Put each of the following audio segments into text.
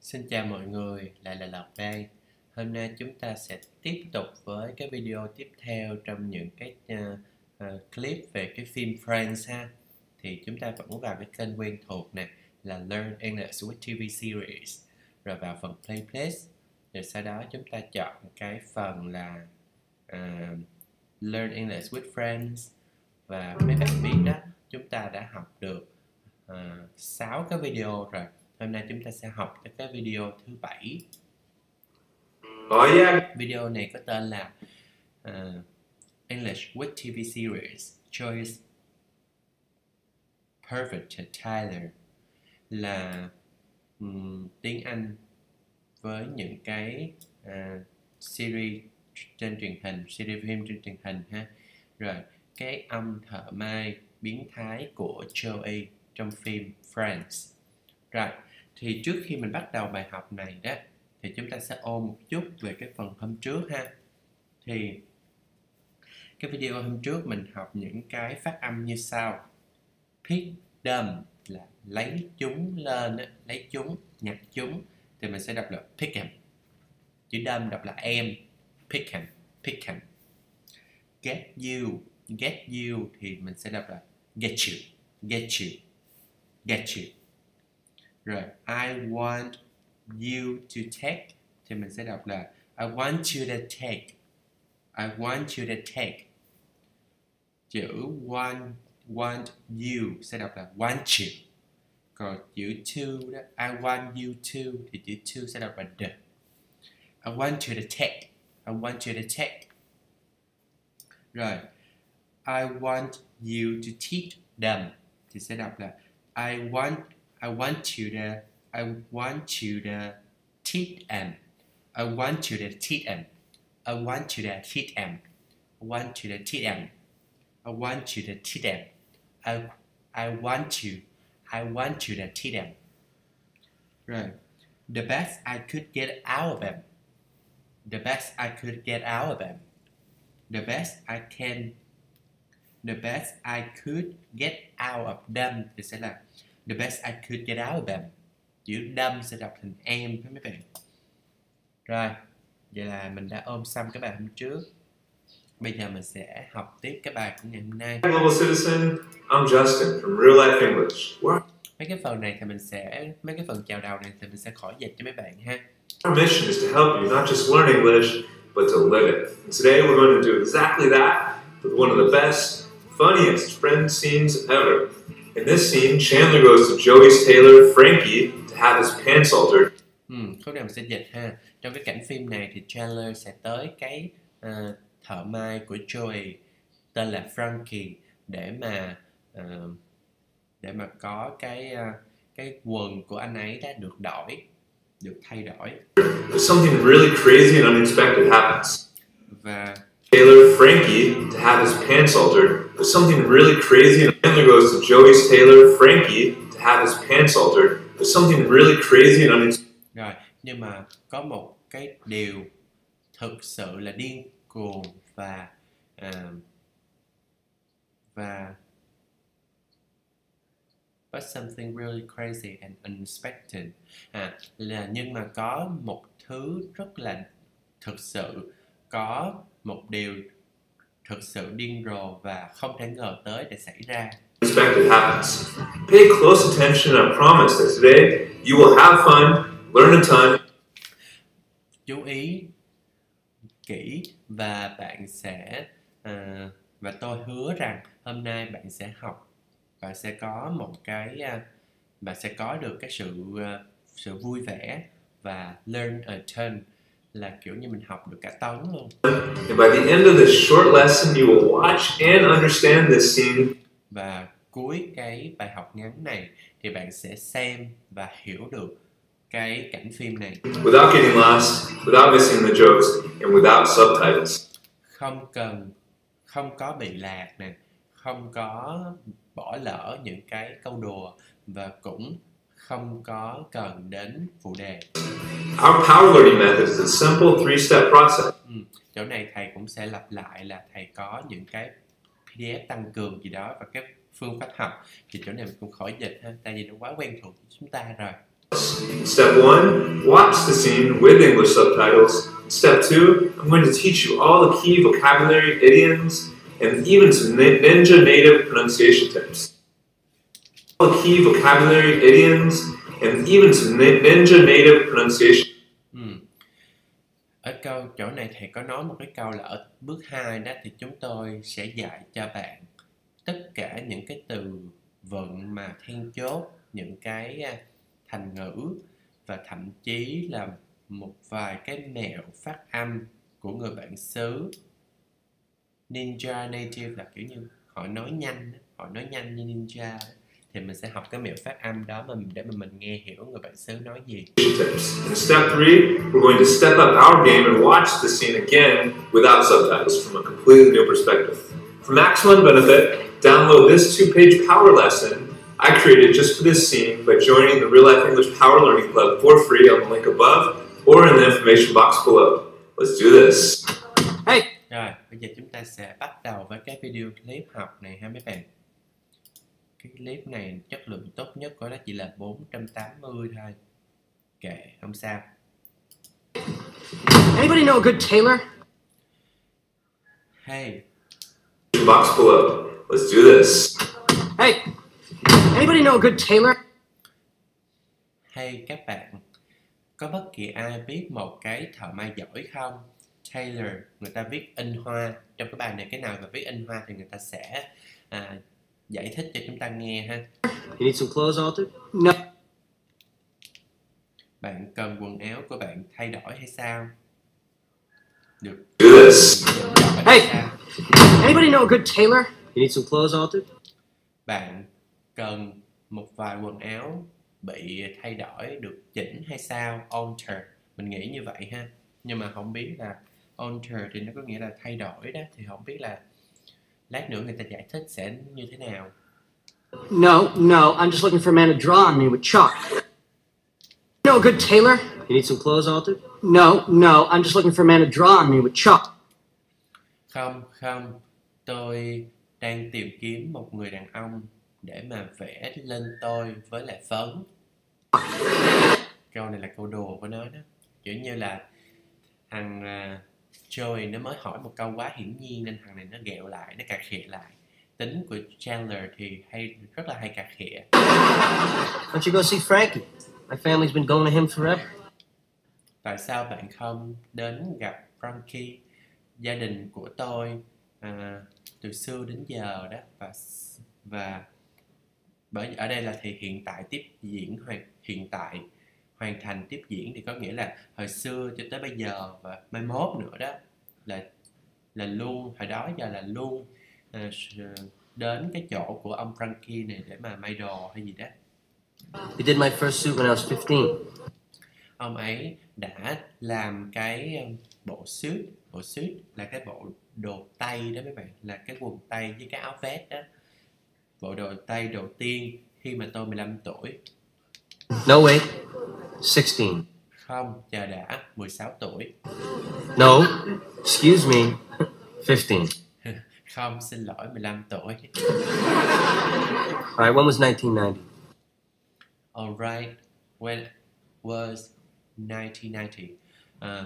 Xin chào mọi người, lại là Lộc đây. Hôm nay chúng ta sẽ tiếp tục với cái video tiếp theo trong những cái uh, uh, clip về cái phim Friends ha. Thì chúng ta vẫn vào cái kênh quen thuộc này là Learn English with TV Series. Rồi vào phần Playlist. Rồi sau đó chúng ta chọn cái phần là uh, Learn English with Friends. Và mấy bạn biết đó, chúng ta đã học được uh, 6 cái video rồi Hôm nay chúng ta sẽ học tới cái video thứ bảy. Oh yeah. Video này có tên là uh, English with TV Series Choice Perfect Tyler là um, tiếng Anh với những cái uh, series trên truyền hình, series phim trên truyền hình ha. Rồi cái âm thợ mai biến thái của Joey trong phim Friends. Rồi, thì trước khi mình bắt đầu bài học này đó, thì chúng ta sẽ ôm một chút về cái phần hôm trước ha. Thì cái video hôm trước mình học những cái phát âm như sau. Pick them là lấy chúng lên lấy chúng, nhặt chúng. Thì mình sẽ đọc là pick them chữ đâm đọc là em. Pick them pick them get you get you thì mình sẽ đọc là get you get you get you rồi, I want you to take, thì mình sẽ đọc là, I want you to take. I want you to take. Chữ want want you sẽ đọc là want you. Còn chữ to đó, I want you to, thì chữ to sẽ đọc là the. I want you to take. I want you to take. Rồi, I want you to teach them. Thì sẽ đọc là, I want I want to I want to teach them. I want to teach them. I want to teach them. I want to teach them. I want to teach them. I I want you. I want to teach them. Right. The best I could get out of them. The best I could get out of them. The best I can. The best I could get out of them thì sẽ là the best I could get out of them. Chữ đâm sẽ đọc thành em với mấy bạn. Rồi vậy là mình đã ôm xong cái bài hôm trước. Bây giờ mình sẽ học tiếp cái bài của ngày hôm nay. Global citizen, I'm Justin from Real Life English. Where mấy cái phần này thì mình sẽ mấy cái phần chào đầu này thì mình sẽ khỏi dịch cho mấy bạn ha. Our mission is to help you not just learn English, but to live it. And today we're going to do exactly that with one of the best, funniest friend scenes ever. In this scene, Chandler goes to Joey's tailor, Frankie, to have his pants altered. ừ, khúc này mình sẽ dịch ha trong cái cảnh phim này thì Chandler sẽ tới cái ờ, thợ may của Joey tên là Frankie để mà ờ, để mà có cái ờ, cái quần của anh ấy đã được đổi được thay đổi something really crazy and unexpected happens. và Tailor, Frankie, to have his pants altered was something really crazy and Chandler goes to Joey's tailor, Frankie, to have his pants altered. was something really crazy and unexpected rồi nhưng mà có một cái điều thực sự là điên cuồng và uh, và but something really crazy and unexpected à, là nhưng mà có một thứ rất là thực sự có một điều thực sự điên rồ và không thể ngờ tới để xảy ra happens. Pay close attention. I promise that today you will have fun, learn a ton, chú ý kỹ và bạn sẽ à, và tôi hứa rằng hôm nay bạn sẽ học bạn sẽ có một cái à, bạn sẽ có được cái sự à, sự vui vẻ và learn a ton là kiểu như mình học được cả tấn luôn. And by the end of this short lesson, you will watch and understand this scene. Và cuối cái bài học ngắn này thì bạn sẽ xem và hiểu được cái cảnh phim này. Without getting lost, without missing the jokes, and without subtitles. không cần không có bị lạc nè không có bỏ lỡ những cái câu đùa và cũng không có cần đến phụ đề Our power learning method is a simple three-step process. ừ. chỗ này thầy cũng sẽ lặp lại là thầy có những cái PDF tăng cường gì đó và cái phương pháp học thì chỗ này mình cũng khỏi dịch ha tại vì nó quá quen thuộc với chúng ta rồi Step one, watch the scene with English subtitles. Step two, I'm going to teach you all the key vocabulary, idioms, and even some Ninja native pronunciation tips. All key vocabulary, idioms, and even some Ninja native pronunciation. Ừ. Ở câu chỗ này thầy có nói một cái câu là ở bước 2 đó thì chúng tôi sẽ dạy cho bạn tất cả những cái từ vựng mà then chốt, những cái à, thành ngữ và thậm chí là một vài cái mẹo phát âm của người bạn xứ ninja native là kiểu như họ nói nhanh họ nói nhanh như ninja thì mình sẽ học cái mẹo phát âm đó mà để mà mình nghe hiểu người bạn xứ nói gì. In step three, we're going to step up our game and watch the scene again without subtitles from a completely new perspective. For maximum benefit, download this two-page power lesson I created just for this scene by joining the Real Life English Power Learning Club for free on the link above or in the information box below. Let's do this. Hey! Rồi, bây giờ chúng ta sẽ bắt đầu với cái video clip học này ha mấy bạn. Cái clip này chất lượng tốt nhất của nó chỉ là 480 thôi. Kệ, không sao. Anybody know a good tailor? Hey. Box below. Let's do this. Hey, Anybody know a good tailor? Hay các bạn, có bất kỳ ai biết một cái thợ may giỏi không? Tailor, người ta viết in hoa. Trong cái bài này cái nào mà viết in hoa thì người ta sẽ à, giải thích cho chúng ta nghe ha. You need some clothes altered? No. Bạn cần quần áo của bạn thay đổi hay sao? Được. Yes. Hey, anybody know a good tailor? You need some clothes altered? Bạn cần một vài quần áo bị thay đổi được chỉnh hay sao alter mình nghĩ như vậy ha nhưng mà không biết là alter thì nó có nghĩa là thay đổi đó thì không biết là lát nữa người ta giải thích sẽ như thế nào No, no, I'm just looking for a man to draw on me with chalk. No, a good tailor? You need some clothes altered? No, no, I'm just looking for a man to draw on me with chalk. Không, không, tôi đang tìm kiếm một người đàn ông để mà vẽ lên tôi với lại phấn câu này là câu đồ của nó đó kiểu như là thằng uh, Joey nó mới hỏi một câu quá hiển nhiên nên thằng này nó ghẹo lại nó cà khịa lại tính của Chandler thì hay rất là hay cà khịa Don't you go see Frankie? My family's been going to him forever. Tại sao bạn không đến gặp Frankie? Gia đình của tôi uh, từ xưa đến giờ đó và và bởi ở đây là thì hiện tại tiếp diễn hoàn hiện tại hoàn thành tiếp diễn thì có nghĩa là hồi xưa cho tới bây giờ và mai mốt nữa đó là là luôn hồi đó giờ là luôn uh, đến cái chỗ của ông Frankie này để mà may đồ hay gì đó. He did my first suit when I was 15. Ông ấy đã làm cái bộ suit, bộ suit là cái bộ đồ tay đó mấy bạn, là cái quần tay với cái áo vest đó bộ đồ tay đầu tiên khi mà tôi 15 tuổi. No wait, 16. Không, chờ đã, 16 tuổi. No, excuse me, 15. Không, xin lỗi, 15 tuổi. Alright, when was 1990? Alright, when was 1990? À,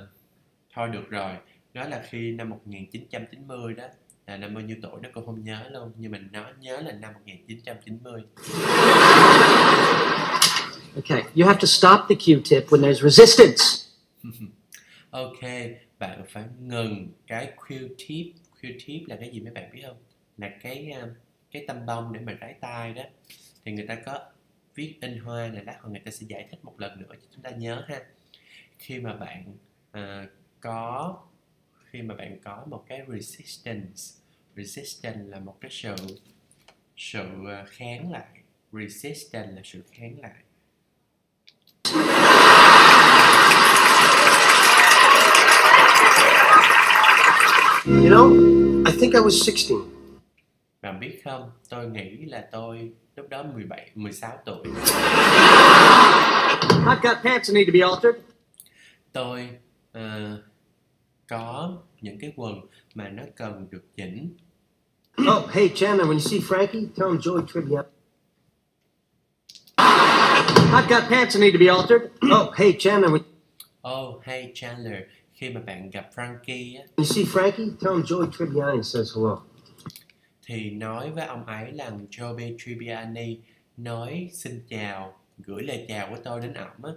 thôi được rồi, đó là khi năm 1990 đó là năm bao nhiêu tuổi nó cũng không nhớ luôn nhưng mình nói nhớ là năm 1990 Okay, you have to stop the Q-tip when there's resistance. ok, bạn phải ngừng cái Q-tip. Q-tip là cái gì mấy bạn biết không? Là cái ờ, cái tăm bông để mà rái tay đó. Thì người ta có viết in hoa này lát hồi người ta sẽ giải thích một lần nữa cho chúng ta nhớ ha. Khi mà bạn uh, có khi mà bạn có một cái resistance resistance là một cái sự sự ờ, kháng lại resistance là sự kháng lại You know, I think I was 16. Bạn biết không, tôi nghĩ là tôi lúc đó 17, 16 tuổi. I've got pants that need to be altered. Tôi uh, có những cái quần mà nó cần được chỉnh. Oh, hey Chandler, when you see Frankie, tell him Joey trivia. I've got pants that need to be altered. Oh, hey, Chandler, when Oh, hey Chandler, khi mà bạn gặp Frankie á, you see Frankie, tell him Joey Tribbiani says hello. thì nói với ông ấy là Joby Tribbiani nói xin chào, gửi lời chào của tôi đến ổng á.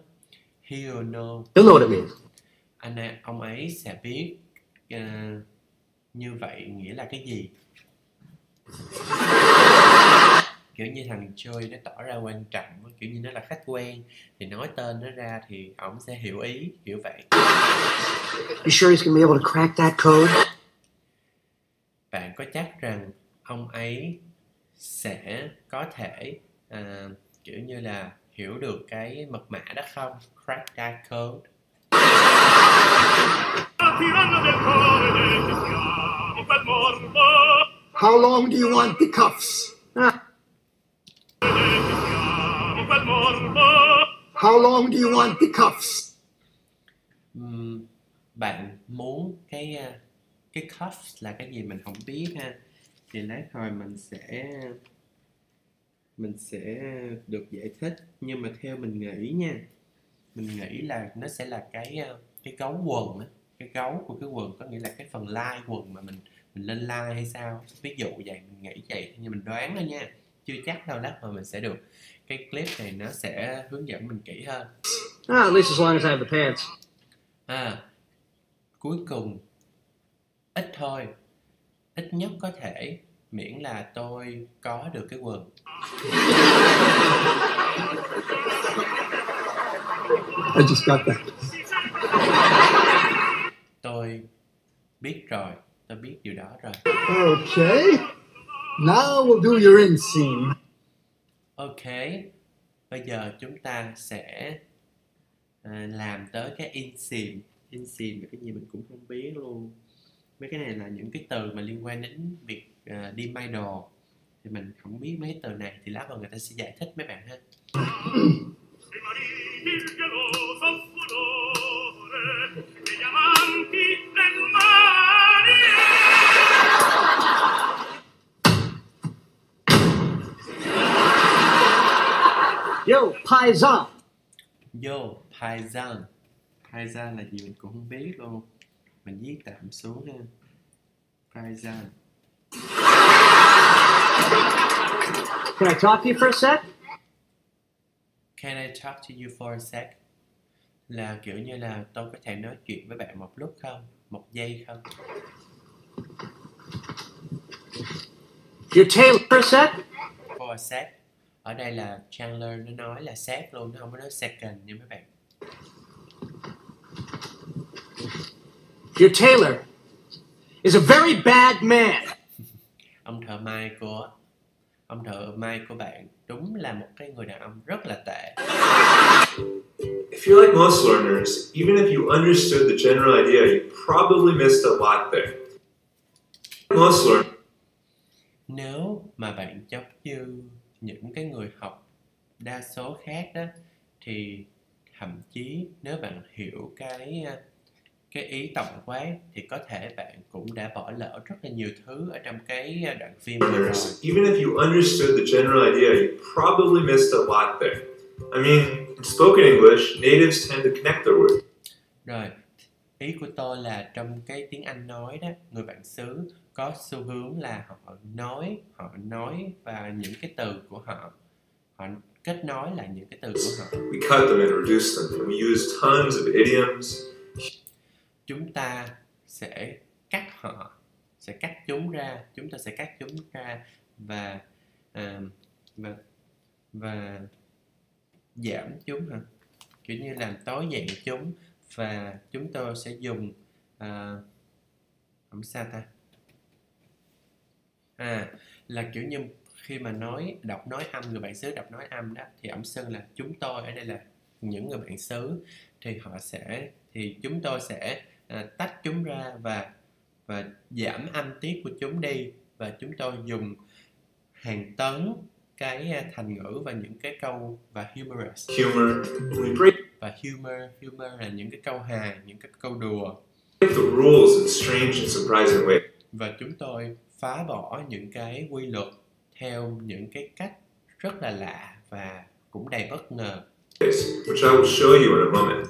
He'll know, He'll know what it means. anh ấy, ông ấy sẽ biết ờ, như vậy nghĩa là cái gì. Kiểu như thằng Joey nó tỏ ra quan trọng kiểu như nó là khách quen thì nói tên nó ra thì ổng sẽ hiểu ý kiểu vậy You sure he's gonna be able to crack that code? bạn có chắc rằng ông ấy sẽ có thể à, kiểu như là hiểu được cái mật mã đó không crack that code How long do you want the cuffs? How long do you want the cuffs? Um, bạn muốn cái à, cái cuffs là cái gì mình không biết ha. Thì lát hồi mình sẽ mình sẽ được giải thích. Nhưng mà theo mình nghĩ nha mình nghĩ là nó sẽ là cái à, cái gấu quần á. Cái gấu của cái quần có nghĩa là cái phần lai quần mà mình mình lên lai hay sao? Ví dụ vậy mình nghĩ vậy. Nhưng mình đoán thôi nha chưa chắc đâu lát hồi mình sẽ được cái clip này nó sẽ hướng dẫn mình kỹ hơn Ah, at least as long as I have the pants. À, cuối cùng ít thôi, ít nhất có thể miễn là tôi có được cái quần. I just got that. Tôi biết rồi, tôi biết điều đó rồi. Okay. Now we'll do your in scene. Ok, bây giờ chúng ta sẽ à, làm tới cái in scene. In scene là cái gì mình cũng không biết luôn. Mấy cái này là những cái từ mà liên quan đến việc à, đi may đồ. Thì mình không biết mấy cái từ này thì lát nữa người ta sẽ giải thích mấy bạn ha. Yo, paisan. Vô, Paisan Paisan là gì mình cũng không biết luôn Mình viết tạm xuống ha Paisan Can I talk to you for a sec? Can I talk to you for a sec? Là kiểu như là tôi có thể nói chuyện với bạn một lúc không? Một giây không? Your tailor for a sec? For a sec Ở đây là Chandler nó nói là sec luôn Nó không có nói second như mấy bạn Your tailor is a very bad man. Ông thợ may của Ông thợ may của bạn Đúng là một cái người đàn ông rất là tệ If you're like most learners, even if you understood the general idea, you probably missed a lot there. Most learners nếu mà bạn giống như những cái người học đa số khác đó thì thậm chí nếu bạn hiểu cái uh, cái ý tổng quát thì có thể bạn cũng đã bỏ lỡ rất là nhiều thứ ở trong cái uh, đoạn phim vừa rồi even if you understood the general idea, you probably missed a lot there. I mean, in spoken English, natives tend to connect their words. rồi ý của tôi là trong cái tiếng Anh nói đó người bản xứ có xu hướng là họ nói họ nói và những cái từ của họ họ kết nối lại những cái từ của họ. We cut them and reduce them, and we use tons of idioms, chúng ta sẽ cắt họ sẽ cắt chúng ra chúng ta sẽ cắt chúng ra và à, và và giảm chúng hả? Kiểu như làm tối giản chúng và chúng tôi sẽ dùng à, không sao ta? À là kiểu như khi mà nói đọc nói âm người bản xứ đọc nói âm đó thì ẩm sơn là chúng tôi ở đây là những người bản xứ. Thì họ sẽ thì chúng tôi sẽ à, tách chúng ra và và giảm âm tiết của chúng đi. Và chúng tôi dùng hàng tấn cái à, thành ngữ và những cái câu và humorous. Humor, và humor humor là những cái câu hài những cái câu đùa the rules in strange and surprising ways. và chúng tôi phá bỏ những cái quy luật theo những cái cách rất là lạ và cũng đầy bất ngờ which I will show you in a moment.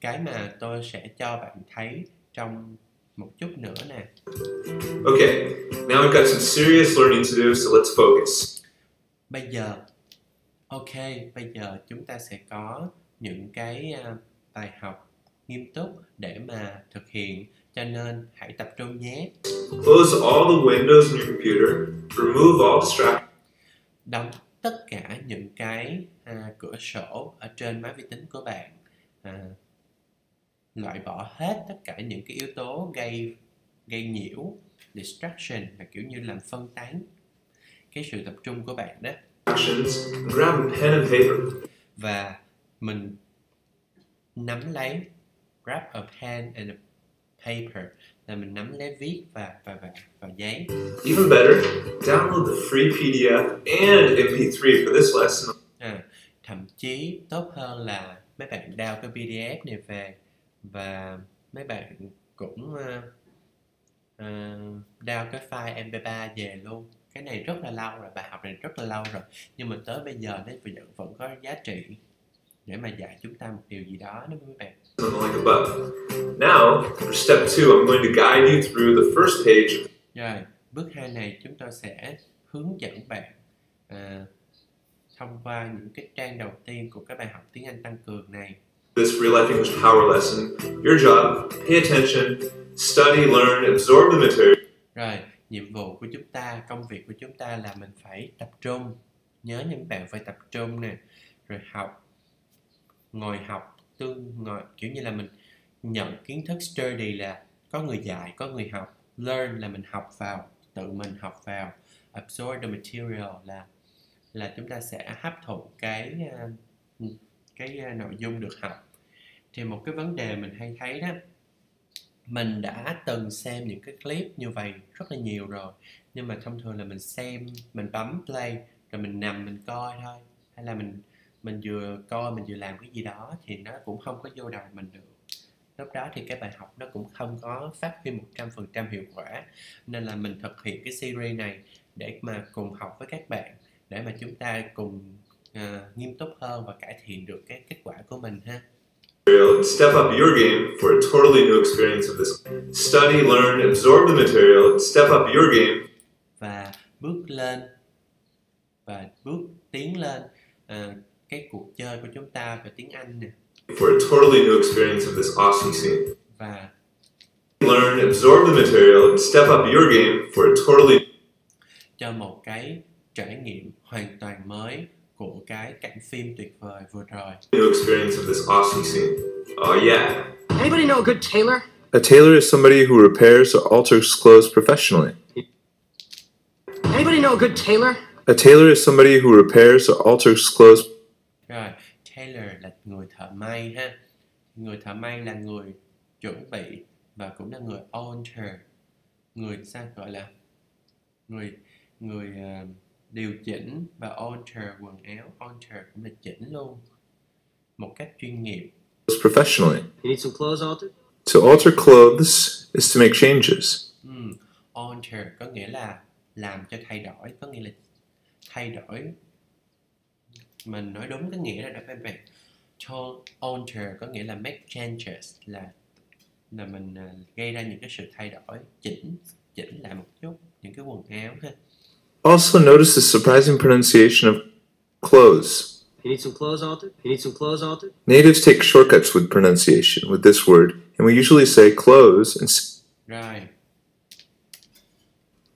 cái mà tôi sẽ cho bạn thấy trong một chút nữa nè Okay, now we've got some serious learning to do, so let's focus. bây giờ ok bây giờ chúng ta sẽ có những cái bài học nghiêm túc để mà thực hiện cho nên hãy tập trung nhé Close all the windows in your computer, remove all distractions. đóng tất cả những cái à, cửa sổ ở trên máy vi tính của bạn à, loại bỏ hết tất cả những cái yếu tố gây gây nhiễu distraction là kiểu như làm phân tán cái sự tập trung của bạn đó and grab a pen and paper. và mình nắm lấy grab a pen and a paper là mình nắm lấy viết và và và, và giấy. Even better, download the free PDF and MP3 for this lesson. à, thậm chí tốt hơn là mấy bạn download cái PDF này về và mấy bạn cũng uh, uh, download cái file MP3 về luôn. Cái này rất là lâu rồi bài học này rất là lâu rồi. Nhưng mà tới bây giờ nó vẫn vẫn có giá trị để mà dạy chúng ta một điều gì đó đó mấy bạn Something like above. Now, for step two, I'm going to guide you through the first page Rồi, bước 2 này chúng tôi sẽ hướng dẫn bạn à, thông qua những cái trang đầu tiên của cái bài học tiếng Anh tăng cường này. this real life English power lesson. Your job, pay attention, study, learn, absorb the material. Rồi, nhiệm vụ của chúng ta, công việc của chúng ta là mình phải tập trung. Nhớ những bạn phải tập trung nè, rồi học, ngồi học, tương ngồi kiểu như là mình nhận kiến thức study là có người dạy, có người học, learn là mình học vào, tự mình học vào, absorb the material là là chúng ta sẽ hấp thụ cái ờ, cái ờ, nội dung được học. Thì một cái vấn đề mình hay thấy đó mình đã từng xem những cái clip như vậy rất là nhiều rồi nhưng mà thông thường là mình xem mình bấm play rồi mình nằm mình coi thôi hay là mình mình vừa coi mình vừa làm cái gì đó thì nó cũng không có vô đầu mình được. Lúc đó thì cái bài học nó cũng không có phát huy một trăm phần trăm hiệu quả. Nên là mình thực hiện cái series này để mà cùng học với các bạn để mà chúng ta cùng à, nghiêm túc hơn và cải thiện được cái kết quả của mình ha. Step up your game for a totally new experience of this. Study, learn, absorb the material, step up your game. Và bước lên và bước tiến lên. À, cái cuộc chơi của chúng ta về tiếng Anh nè for a totally new experience of this awesome scene. và Learn, absorb the material, and step up your game for a totally cho một cái trải nghiệm hoàn toàn mới của cái cảnh phim tuyệt vời vừa rồi new experience of this awesome scene. Oh yeah. Anybody know a good tailor? A tailor is somebody who repairs or alters clothes professionally. Anybody know a good tailor? A tailor is somebody who repairs or alters clothes rồi tailor là người thợ may ha người thợ may là người chuẩn bị và cũng là người alter người sao gọi là người người ờ, điều chỉnh và alter quần áo alter cũng là chỉnh luôn một cách chuyên nghiệp professionally. You need some clothes altered? To alter clothes is to make changes. Ừm, alter có nghĩa là làm cho thay đổi có nghĩa là thay đổi mình nói đúng cái nghĩa rồi đó các bạn to alter có nghĩa là make changes là là mình à, gây ra những cái sự thay đổi chỉnh chỉnh lại một chút những cái quần áo ha Also, notice the surprising pronunciation of clothes. You need some clothes altered? You need some clothes altered? Natives take shortcuts with pronunciation with this word, and we usually say clothes. And rồi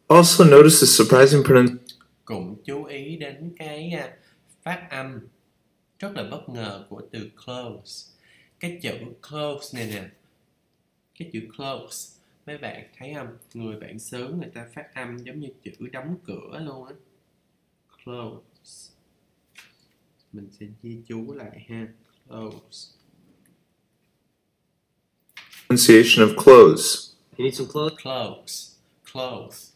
also, notice the surprising pronunciation. cũng chú ý đến cái à, phát âm rất là bất ngờ của từ close. Cái chữ close này nè cái chữ close mấy bạn thấy không? Người bản xứ người ta phát âm giống như chữ đóng cửa luôn á. Close. Mình sẽ ghi chú lại ha. Close. Pronunciation of clothes. You need some clothes? Close. Close.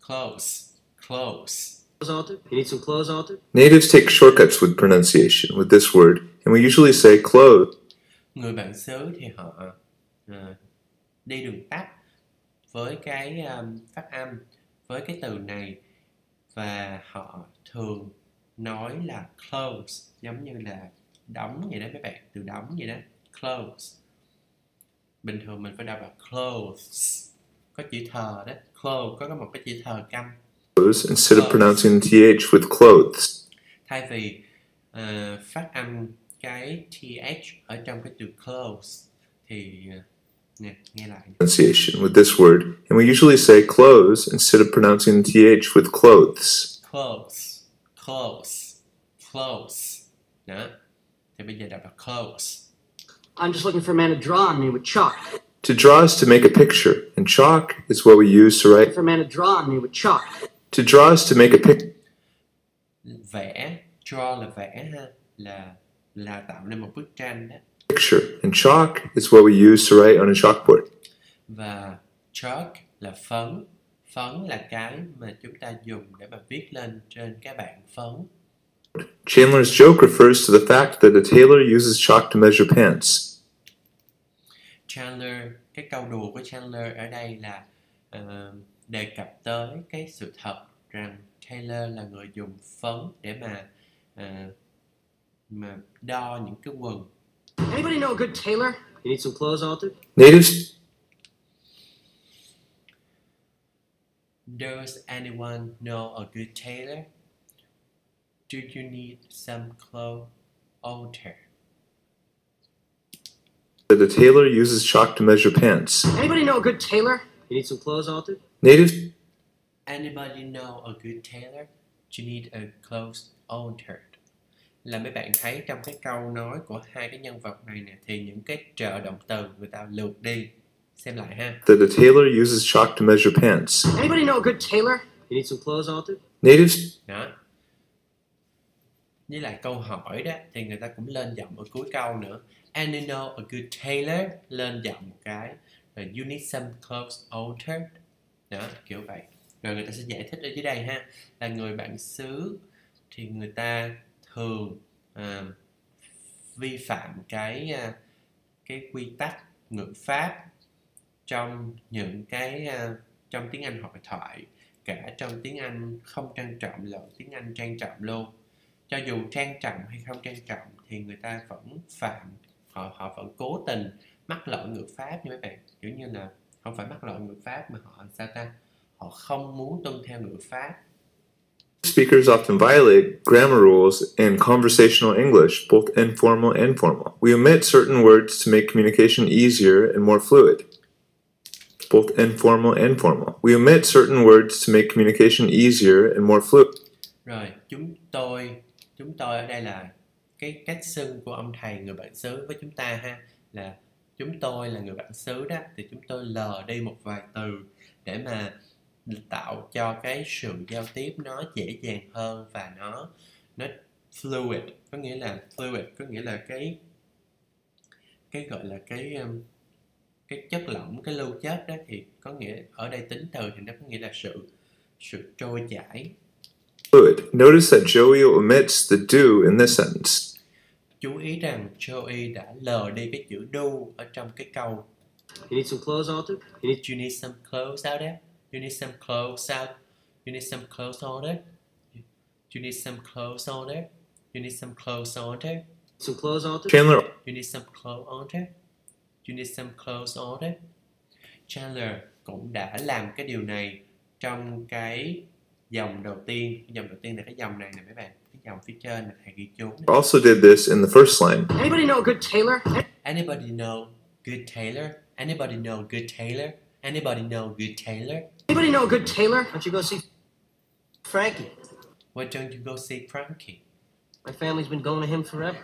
Close. Close altered? You need some clothes altered? Natives take shortcuts with pronunciation with this word, and we usually say clothes. người bản xứ thì họ à, đi đường tắt với cái um, phát âm với cái từ này và họ thường nói là close giống như là đóng vậy đó mấy bạn từ đóng vậy đó close bình thường mình phải đọc là clothes có chữ thờ đó clothes có một cái chữ thờ clothes instead of pronouncing th with clothes. thay vì ờ, phát âm cái th ở trong cái từ clothes thì ờ, nè nghe lại Pronunciation with this word, and we usually say clothes instead of pronouncing th with clothes. clothes clothes clothes đó thì bây giờ đọc là clothes I'm just looking for a man to draw on me with chalk. To draw is to make a picture, and chalk is what we use to write. For a man to draw on me with chalk. To draw is to make a pic. vẽ draw là vẽ ha là là tạo nên một bức tranh đó picture, and chalk is what we use to write on a chalkboard. và chalk là phấn phấn là cái mà chúng ta dùng để mà viết lên trên cái bảng phấn Chandler's joke refers to the fact that a tailor uses chalk to measure pants. Chandler cái câu đùa của Chandler ở đây là ờ, đề cập tới cái sự thật rằng Taylor là người dùng phấn để mà ờ, mà đo những cái quần Anybody know a good tailor? You need some clothes altered? Natives Does anyone know a good tailor? Do you need some clothes altered? The tailor uses chalk to measure pants. Anybody know a good tailor? You need some clothes altered? Natives Anybody know a good tailor? Do you need a clothes altered? Là mấy bạn thấy trong cái câu nói của hai cái nhân vật này nè thì những cái trợ động từ người ta lượt đi. Xem lại ha. that a tailor uses chalk to measure pants. Anybody know a good tailor? You need some clothes altered? Natives Đó. Với lại câu hỏi đó thì người ta cũng lên giọng ở cuối câu nữa. And you know a good tailor lên giọng một cái. Rồi you need some clothes altered. Đó, kiểu vậy. Rồi người ta sẽ giải thích ở dưới đây ha. Là người bản xứ thì người ta thường à, vi phạm cái à, cái quy tắc ngữ pháp trong những cái à, trong tiếng Anh hội thoại cả trong tiếng Anh không trang trọng lẫn tiếng Anh trang trọng luôn cho dù trang trọng hay không trang trọng thì người ta vẫn phạm họ họ vẫn cố tình mắc lỗi ngữ pháp như mấy bạn kiểu như là không phải mắc lỗi ngữ pháp mà họ sao ta họ không muốn tuân theo ngữ pháp speakers often violate grammar rules in conversational English, both informal and formal. We omit certain words to make communication easier and more fluid. Both informal and formal. We omit certain words to make communication easier and more fluid. rồi chúng tôi chúng tôi ở đây là cái cách xưng của ông thầy người bản xứ với chúng ta ha là chúng tôi là người bản xứ đó, thì chúng tôi lờ đi một vài từ để mà tạo cho cái sự giao tiếp nó dễ dàng hơn và nó nó fluid có nghĩa là fluid, có nghĩa là cái cái gọi là cái um, cái chất lỏng, cái lưu chất đó thì có nghĩa ở đây tính từ thì nó có nghĩa là sự sự trôi chảy Fluid. Notice that Joey omits the do in this sentence chú ý rằng Joey đã lờ đi cái chữ do ở trong cái câu You need some clothes altered? You need You need some clothes out there? You need some clothes out? You need some clothes on there? You need some clothes on there? You need some clothes on there? some clothes altered? Chandler You need some clothes on there? You need some clothes on there? Chandler cũng đã làm cái điều này trong cái dòng đầu tiên. Dòng đầu tiên là cái dòng này nè mấy bạn. Cái dòng phía trên là thầy ghi chú. này. also did this in the first line. Anybody know a good tailor? Anybody know good tailor? Anybody know good tailor? Anybody know good tailor? Anybody know a good tailor? Why don't you go see Frankie? Why don't you go see Frankie? My family's been going to him forever.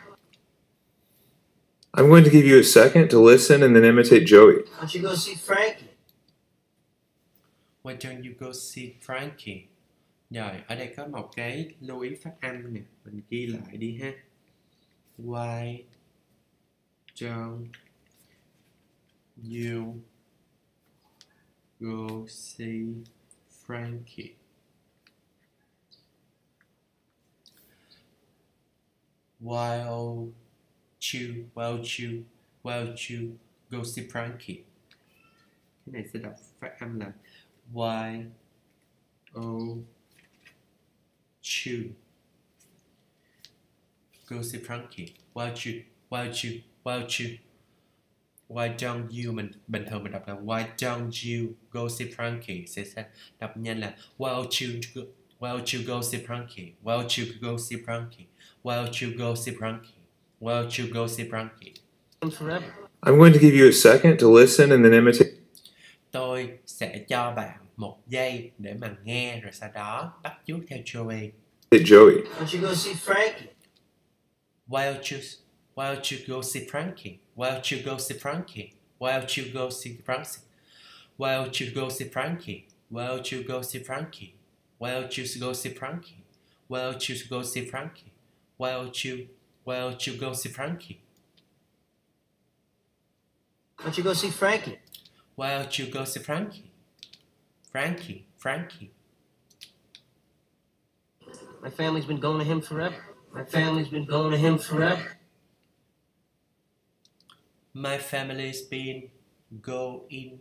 I'm going to give you a second to listen and then imitate Joey. Why don't you go see Frankie? Why don't you go see Frankie? Rồi, ở đây có một cái lưu ý phát âm nè, mình ghi lại đi ha. Why don't you go see Frankie? Why don't you, why don't you, why don't you go see Frankie? Cái này sẽ đọc phát âm là Y O oh, Chu. Go see Frankie. Why you why you why you why don't you mình bình thường mình đọc là why don't you go see Frankie? Sẽ, sẽ đọc nhanh là why don't you why don't you go see Frankie? Why don't you go see Frankie? Why don't you go see Frankie? Why don't you go see Frankie. I'm going to give you a second to listen and then imitate. Tôi sẽ cho bạn một giây để mà nghe rồi sau đó bắt chước theo Joey Joey. Why don't you go see Frankie? Why don't you Why don't you go see Frankie? Why don't you go see Frankie? Why don't you go see Frankie? Why don't you go see Frankie? Why don't you go see Frankie? Why don't you go see Frankie? Why don't you go see Frankie? Why don't you Why don't you go see Frankie? Why don't you go see Frankie? Why don't you go see Frankie? Frankie, Frankie. My family's been going to him forever. My family's been going to him forever. My family's been going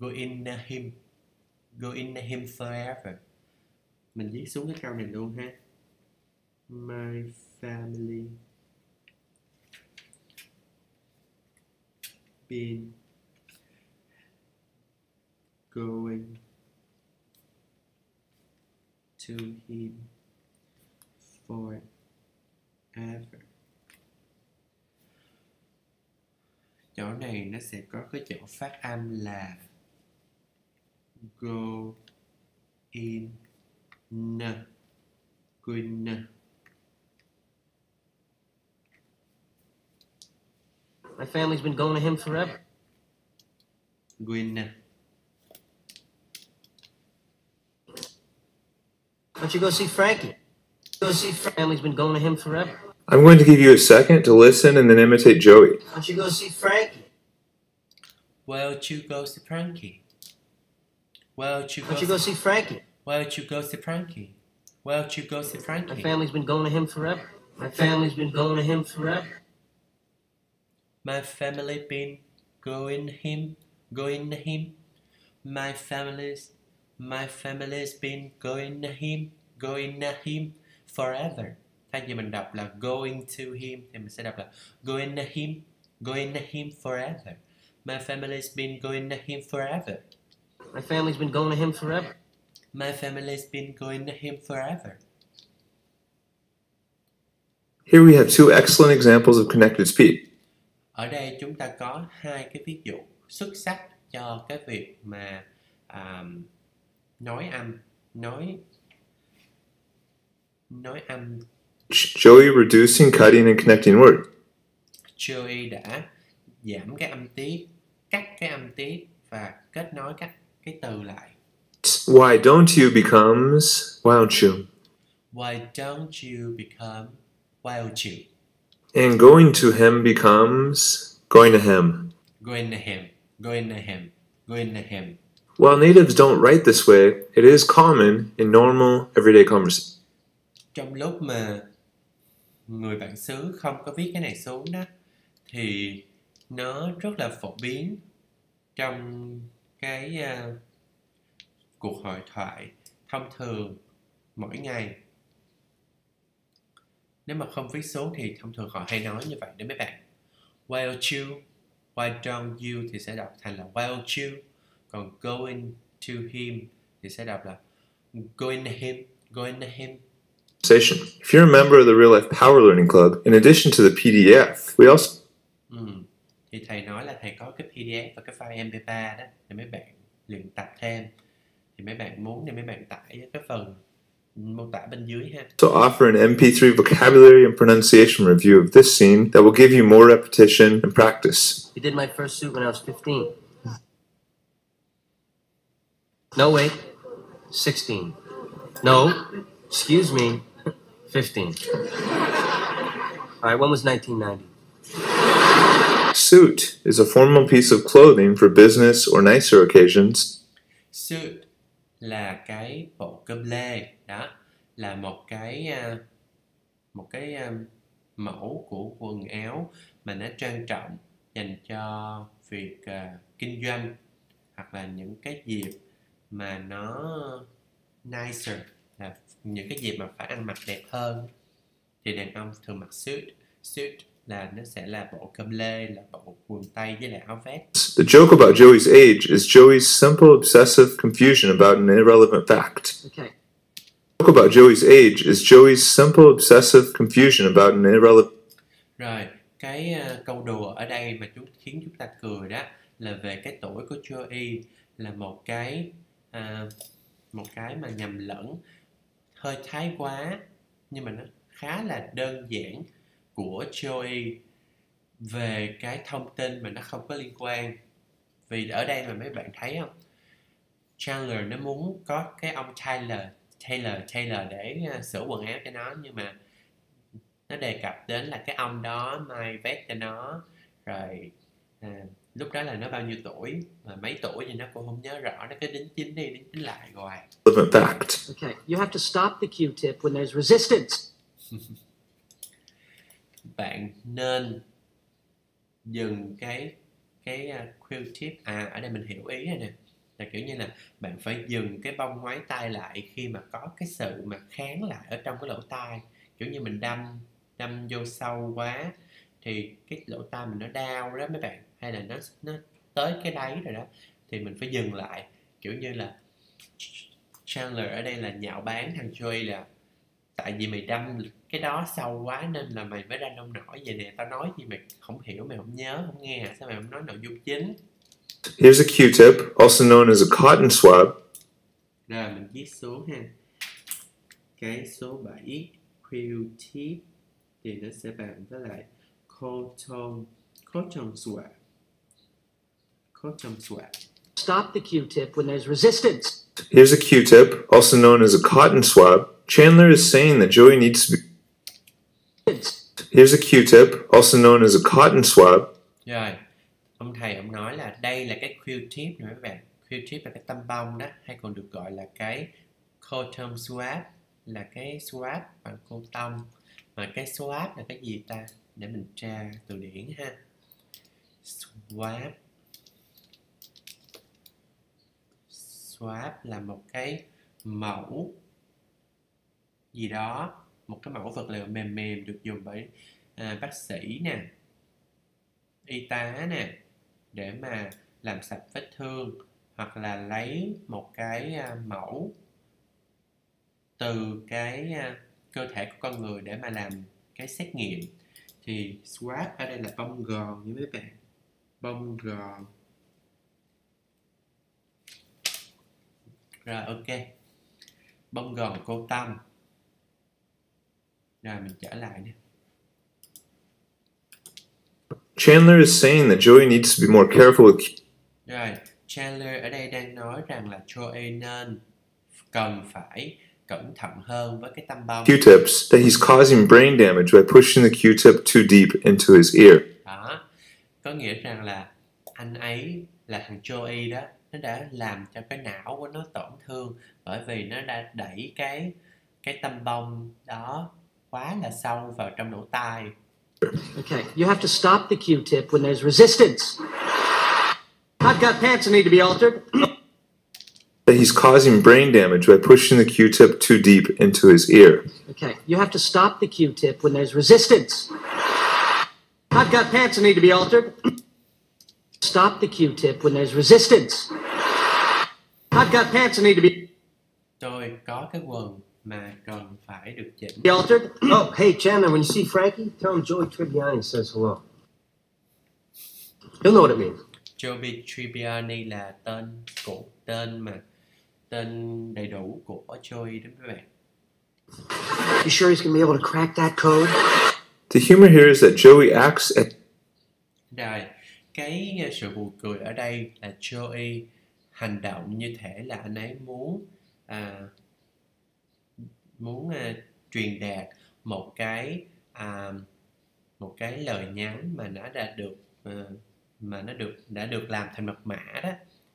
going him going him forever. Mình viết xuống cái câu này luôn ha. My family been going to him forever. chỗ này nó sẽ có cái chỗ phát âm là go in n in My family's been going to him forever. go Why don't you go see Frankie? Go see Fra- family's been going to him forever. I'm going to give you a second to listen and then imitate Joey. Why don't you go see Frankie? why don't you go see Frankie why don't you Why go don't you go see Frankie? why don't you go see Frankie why don't you go see Frankie? My family's been going to him forever. My family's been going to him forever. my family been going him going him my family's my family's been going him going him forever thay vì mình đọc là going to him thì mình sẽ đọc là going him going him forever my family's been going him forever My family's been going to him forever. my family's been going him forever Here we have two excellent examples of connected speech. ở đây chúng ta có hai cái ví dụ xuất sắc cho cái việc mà à, nói âm nói nói âm Joey reducing, cutting, and connecting word. Joey đã giảm cái âm tiết cắt cái âm tiết và kết nối các cái từ lại Why don't you becomes why don't you? why don't you become why don't you And going to him becomes going to him. going to him going to him going to him While natives don't write this way, it is common in normal everyday conversation. trong lúc mà người bản xứ không có viết cái này xuống đó thì nó rất là phổ biến trong cái uh, cuộc hội thoại thông thường mỗi ngày. Nếu mà không viết xuống thì thông thường họ hay nói như vậy đến mấy bạn. Why don't you why don't you thì sẽ đọc thành là why don't you còn going to him thì sẽ đọc là going to him going to him If you're a member of the Real Life Power Learning Club, in addition to the PDF, we also Ừ. Thì thầy nói là thầy có cái PDF và cái file MP3 đó để mấy bạn luyện tập thêm. Thì mấy bạn muốn thì mấy bạn tải cái phần mô tả bên dưới ha. offer an MP3 vocabulary and pronunciation review of this scene that will give you more repetition and practice. He did my first suit when I was 15. No, wait. 16. No, excuse me. 15. All right, when was 1990? Suit is a formal piece of clothing for business or nicer occasions. Suit là cái bộ cơm lê đó là một cái à, một cái à, mẫu của quần áo mà nó trang trọng dành cho việc à, kinh doanh hoặc là những cái dịp mà nó nicer là những cái dịp mà phải ăn mặc đẹp hơn thì đàn ông thường mặc suit suit là nó sẽ là bộ cơm lê là bộ quần tây với lại áo vest The joke about Joey's age is Joey's simple obsessive confusion about an irrelevant fact. Okay. The joke about Joey's age is Joey's simple obsessive confusion about an irrelevant rồi cái ờ, câu đùa ở đây mà chúng khiến chúng ta cười đó là về cái tuổi của Joey là một cái à, một cái mà nhầm lẫn hơi thái quá nhưng mà nó khá là đơn giản của Joey về cái thông tin mà nó không có liên quan. Vì ở đây mà mấy bạn thấy không? Chandler nó muốn có cái ông Tyler Taylor Taylor để à, sửa quần áo cho nó nhưng mà nó đề cập đến là cái ông đó may vest cho nó rồi à, lúc đó là nó bao nhiêu tuổi mà mấy tuổi thì nó cũng không nhớ rõ nó cứ đính chính đi đính chính lại hoài fact. Okay. You have to stop the Q-tip when there's resistance. bạn nên dừng cái cái uh, Q-tip à ở đây mình hiểu ý rồi nè là kiểu như là bạn phải dừng cái bông ngoái tay lại khi mà có cái sự mà kháng lại ở trong cái lỗ tai kiểu như mình đâm đâm vô sâu quá thì cái lỗ tai mình nó đau đó mấy bạn hay là nó nó tới cái đáy rồi đó thì mình phải dừng lại kiểu như là Chandler ở đây là nhạo báng thằng Joey là tại vì mày đâm cái đó sâu quá nên là mày mới ra nông nổi vậy nè tao nói gì mày không hiểu mày không nhớ không nghe sao mày không nói nội dung chính? Here's a Q-tip, also known as a cotton swab. rồi mình viết xuống ha. Cái số 7 Q-tip thì nó sẽ bằng với lại cotton cotton swab Stop the Q-tip when there's resistance. Here's a Q-tip, also known as a cotton swab. Chandler is saying that Joey needs to be. Here's a Q-tip, also known as a cotton swab. Rồi, ông thầy ông nói là đây là cái Q-tip nữa các bạn. Q-tip là cái tăm bông đó, hay còn được gọi là cái cotton swab, là cái swab bằng cô tông. Mà cái swab là cái gì ta? Để mình tra từ điển ha. Swab Swab là một cái mẫu gì đó một cái mẫu vật liệu mềm mềm được dùng bởi à, bác sĩ nè y tá nè để mà làm sạch vết thương hoặc là lấy một cái à, mẫu từ cái à, cơ thể của con người để mà làm cái xét nghiệm. Thì swab ở đây là bông gòn như mấy bạn. Bông gòn. Rồi ok. Bông gòn cô tâm. Rồi mình trở lại nè Chandler is saying that Joey needs to be more careful. With Rồi, Chandler ở đây đang nói rằng là Joey nên cần phải cẩn thận hơn với cái tâm bông. Q-tips that he's causing brain damage by pushing the Q-tip too deep into his ear. Đó, có nghĩa rằng là anh ấy là thằng Joey đó, nó đã làm cho cái não của nó tổn thương bởi vì nó đã đẩy cái cái tâm bông đó quá là sâu vào trong lỗ tai. Okay. You have to stop the Q-tip when there's resistance. I've got pants that need to be altered. He's causing brain damage by pushing the Q-tip too deep into his ear. Okay. You have to stop the Q-tip when there's resistance. I've got pants that need to be altered. Stop the Q-tip when there's resistance. I've got pants that need to be Tôi có cái quần mà cần phải được chỉnh. altered. Oh, hey, Chandler, when you see Frankie, tell him Joey Tribbiani says hello. He'll know what it means. Joby Tribbiani là tên của tên mà tên đầy đủ của Joey đó các bạn. You sure he's gonna be able to crack that code? The humor here is that Joey acts at Rồi, cái sự buồn cười ở đây là Joey hành động như thể là anh ấy muốn à, muốn à, truyền đạt một cái à, một cái lời nhắn mà nó đã được à, mà nó được đã được làm thành mật mã đó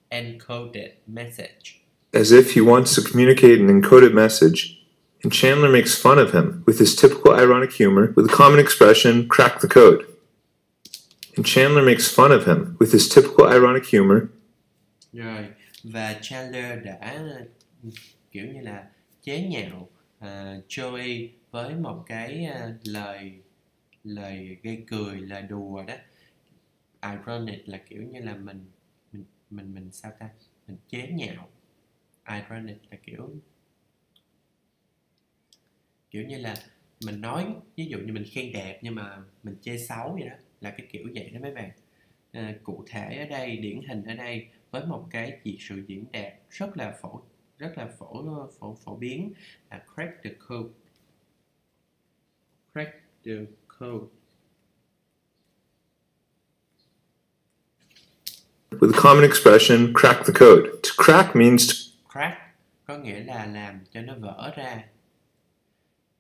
encoded message as if he wants to communicate an encoded message, and Chandler makes fun of him with his typical ironic humor with the common expression, crack the code. And Chandler makes fun of him with his typical ironic humor rồi và Chandler đã kiểu như là chế nhạo uh, Joey với một cái uh, lời lời gây cười lời đùa đó. Ironic là kiểu như là mình mình mình mình sao ta? Mình chế nhạo. Ironic là kiểu kiểu như là mình nói ví dụ như mình khen đẹp nhưng mà mình chê xấu vậy đó là cái kiểu vậy đó mấy bạn. À, cụ thể ở đây điển hình ở đây với một cái gì sự diễn đạt rất là phổ rất là phổ phổ phổ biến là crack the code crack the code With the common expression, crack the code. To crack means to crack có nghĩa là làm cho nó vỡ ra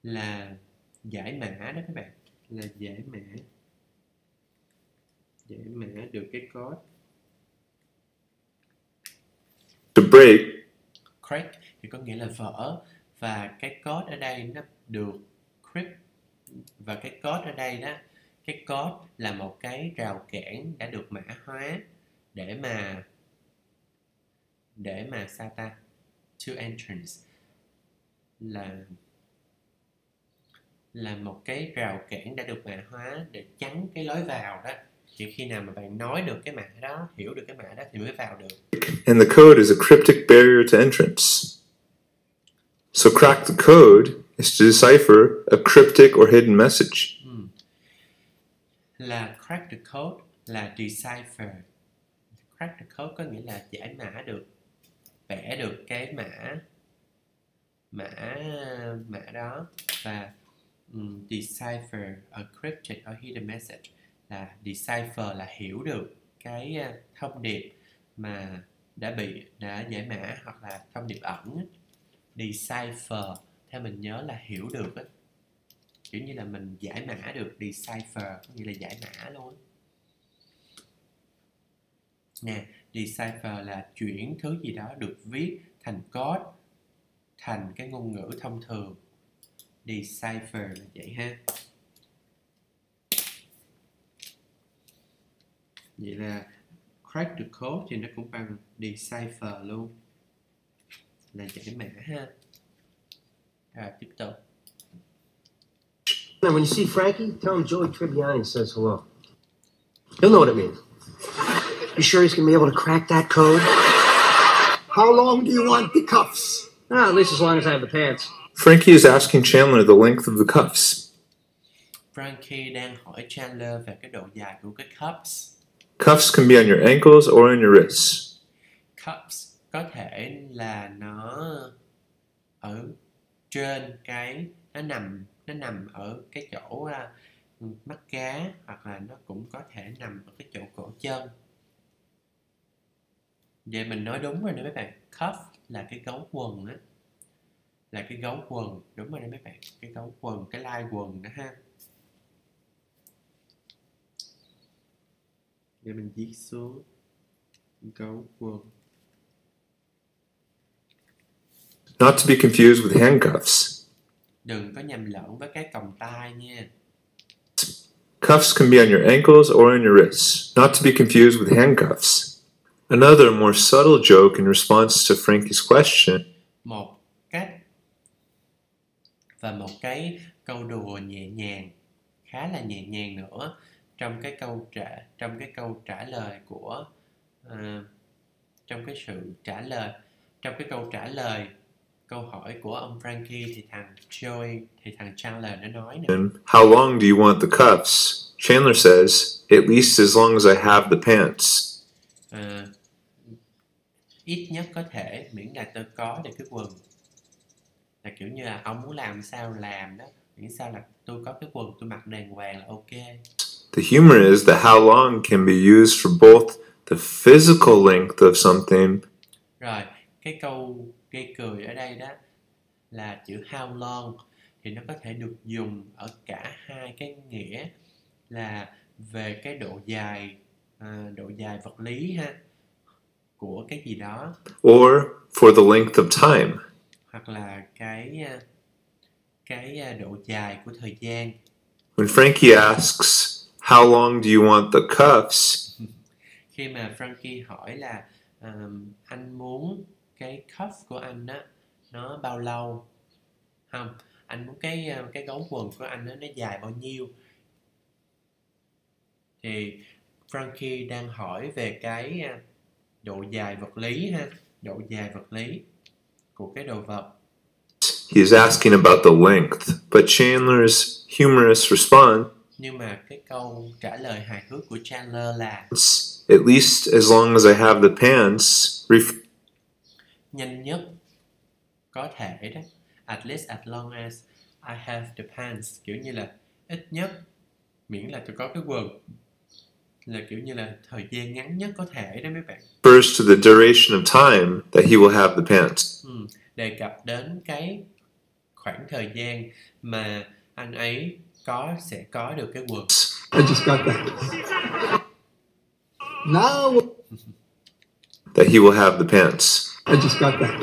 là giải mã đó các bạn là giải mã giải mã được cái code to break. Crack thì có nghĩa là vỡ, và cái code ở đây nó được crypt, và cái code ở đây đó, cái code là một cái rào cản đã được mã hóa để mà để mà sao ta? To entrance là là một cái rào cản đã được mã hóa để chắn cái lối vào đó chỉ khi nào mà bạn nói được cái mã đó hiểu được cái mã đó thì mới vào được and the code is a cryptic barrier to entrance. So crack the code is to decipher a cryptic or hidden message. là crack the code là decipher crack the code có nghĩa là giải mã được vẽ được cái mã mã mã đó và um, decipher a cryptic or hidden message là decipher, là hiểu được cái à, thông điệp mà đã bị, đã giải mã hoặc là thông điệp ẩn decipher, theo mình nhớ là hiểu được á. Kiểu như là mình giải mã được, decipher, có nghĩa là giải mã luôn. Nè, decipher là chuyển thứ gì đó được viết thành code, thành cái ngôn ngữ thông thường. Decipher là vậy ha. Vậy là crack the code thì nó cũng bằng decipher luôn là giải mã ha rồi tiếp tục Now, when you see Frankie, tell him Joey Tribbiani says hello. He'll know what it means. You sure he's gonna be able to crack that code? How long do you want the cuffs? Ah, at least as long as I have the pants. Frankie is asking Chandler the length of the cuffs. Frankie đang hỏi Chandler về cái độ dài của cái cups Cuffs can be on your ankles or on your wrists. Cuffs có thể là nó ở trên cái, nó nằm nó nằm ở cái chỗ à, mắt cá, hoặc là nó cũng có thể nằm ở cái chỗ cổ chân. Vậy mình nói đúng rồi nè mấy bạn. Cuff là cái gấu quần á. Là cái gấu quần. Đúng rồi nè mấy bạn. Cái gấu quần, cái lai quần đó ha. Vậy mình viết xuống gấu quần Not to be confused with handcuffs. đừng có nhầm lẫn với cái còng tay nha. Cuffs can be on your ankles or on your wrists, not to be confused with handcuffs. Another more subtle joke in response to Frankie's question. Một cách và một cái câu đùa nhẹ nhàng khá là nhẹ nhàng nữa trong cái câu trả trong cái câu trả lời của à, trong cái sự trả lời trong cái câu trả lời câu hỏi của ông Frankie thì thằng Joey thì thằng Chandler nó nói nè How long do you want the cuffs? Chandler says, At least as long as I have the pants. à, ít nhất có thể miễn là tôi có được cái quần là kiểu như là ông muốn làm sao làm đó miễn sao là tôi có cái quần tôi mặc đàng hoàng là ok The humor is that how long can be used for both the physical length of something rồi cái câu gây cười ở đây đó là chữ how long thì nó có thể được dùng ở cả hai cái nghĩa là về cái độ dài à, độ dài vật lý ha của cái gì đó or for the length of time. hoặc là cái cái độ dài của thời gian When Frankie asks, How long do you want the cuffs? khi mà Frankie hỏi là um, anh muốn cái cuff của anh á nó bao lâu? Không anh muốn cái cái gấu quần của anh nó nó dài bao nhiêu? Thì Frankie đang hỏi về cái độ dài vật lý ha độ dài vật lý của cái đồ vật. He is asking about the length, but Chandler's humorous response, nhưng mà cái câu trả lời hài hước của Chandler là at least as long as I have the pants, ref- nhanh nhất có thể đó at least as long as I have the pants kiểu như là ít nhất miễn là tôi có cái quần là kiểu như là thời gian ngắn nhất có thể đó mấy bạn refers to the duration of time that he will have the pants. ừ. đề cập đến cái khoảng thời gian mà anh ấy có sẽ có được cái quần I just got that. Now That he will have the pants. I just got that.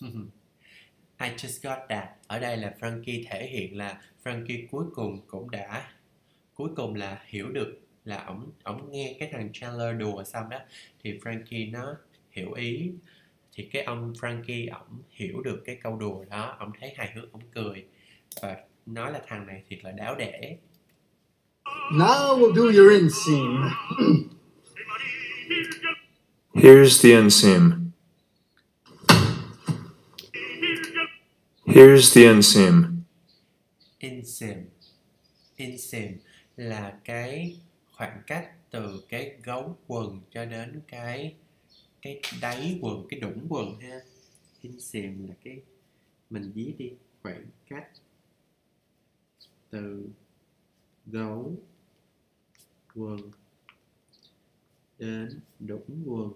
I just got that ở đây là Frankie thể hiện là Frankie cuối cùng cũng đã cuối cùng là hiểu được là ổng ổng nghe cái thằng Chandler đùa xong đó thì Frankie nó hiểu ý thì cái ông Frankie ổng hiểu được cái câu đùa đó ổng thấy hài hước ổng cười và nói là thằng này thiệt là đáo để Now we'll do your inseam. Here's the inseam. Here's the inseam. inseam inseam là cái khoảng cách từ cái gấu quần cho đến cái cái đáy quần cái đũng quần ha inseam là cái mình viết đi khoảng cách từ gấu quần đến đũng quần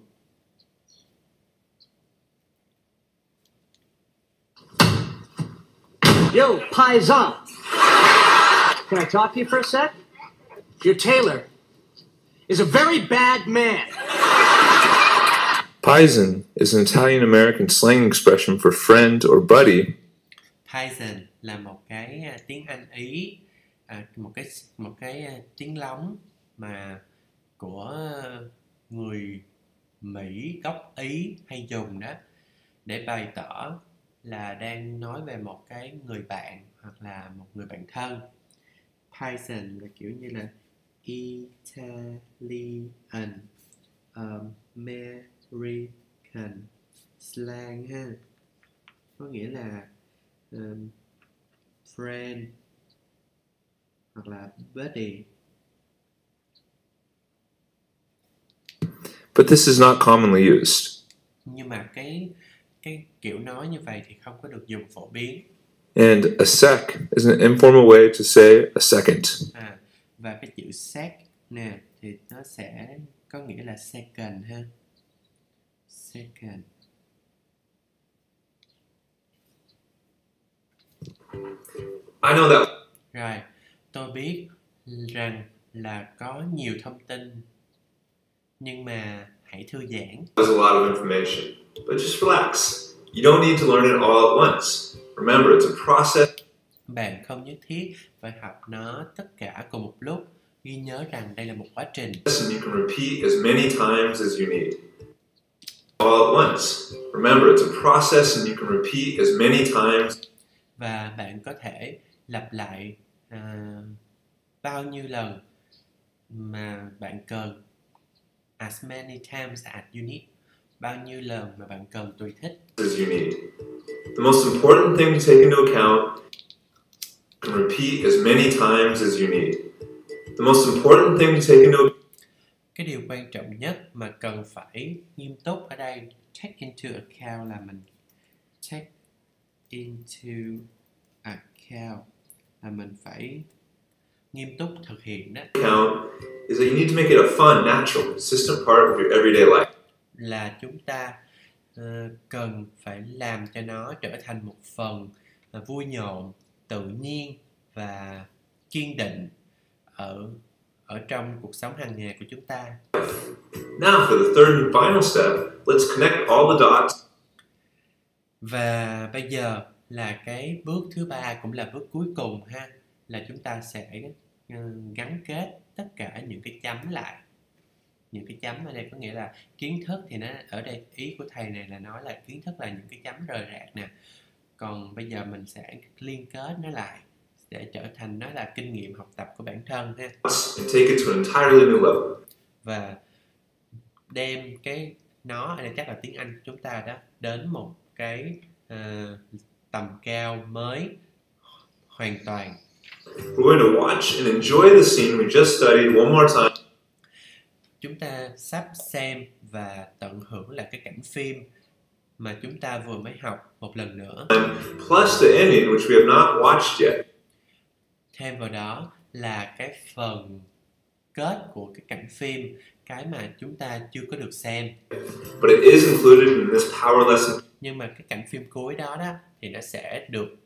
Yo, paisan. Can I talk to you for a sec? Your tailor is a very bad man. Paisan is an Italian American slang expression for friend or buddy Python là một cái à, tiếng Anh Ý à, một cái một cái à, tiếng lóng mà của người Mỹ gốc Ý hay dùng đó để bày tỏ là đang nói về một cái người bạn hoặc là một người bạn thân. Python là kiểu như là Italian um, American slang ha có nghĩa là um, friend hoặc là buddy but this is not commonly used. nhưng mà cái cái kiểu nói như vậy thì không có được dùng phổ biến And a sec is an informal way to say a second. à, và cái chữ sec nè thì nó sẽ có nghĩa là second ha second I know that rồi tôi biết rằng là có nhiều thông tin nhưng mà hãy thư giãn was a lot of information, but just relax. You don't need to learn it all at once. Remember, it's a process bạn không nhất thiết phải học nó tất cả cùng một lúc ghi nhớ rằng đây là một quá trình and you can repeat as many times as you need. All at once. Remember, it's a process and you can repeat as many times và bạn có thể lặp lại à, bao nhiêu lần mà bạn cần as many times as you need bao nhiêu lần mà bạn cần tùy thích as you need. The most important thing to take into account can repeat as many times as you need. The most important thing to take into cái điều quan trọng nhất mà cần phải nghiêm túc ở đây take into account là mình take into account là mình phải nghiêm túc thực hiện đó. Account is that you need to make it a fun, natural, consistent part of your everyday life. là chúng ta ờ, cần phải làm cho nó trở thành một phần ờ, vui nhộn tự nhiên và kiên định ở ở trong cuộc sống hàng ngày của chúng ta. Now, for the third and final step, let's connect all the dots và bây giờ là cái bước thứ ba cũng là bước cuối cùng ha là chúng ta sẽ ờ, gắn kết tất cả những cái chấm lại. Những cái chấm ở đây có nghĩa là kiến thức thì nó ở đây ý của thầy này là nói là kiến thức là những cái chấm rời rạc nè. Còn bây giờ mình sẽ liên kết nó lại để trở thành nó là kinh nghiệm học tập của bản thân ha. And take it to an entirely new level. và đem cái nó hay là chắc là tiếng Anh của chúng ta đó đến một cái ờ, tầm cao mới hoàn toàn We're going to watch and enjoy the scene we just studied one more time. chúng ta sắp xem và tận hưởng là cái cảnh phim mà chúng ta vừa mới học một lần nữa plus the ending, which we have not watched yet. thêm vào đó là cái phần kết của cái cảnh phim cái mà chúng ta chưa có được xem But it is included in this power lesson. Nhưng mà cái cảnh phim cuối đó đó thì nó sẽ được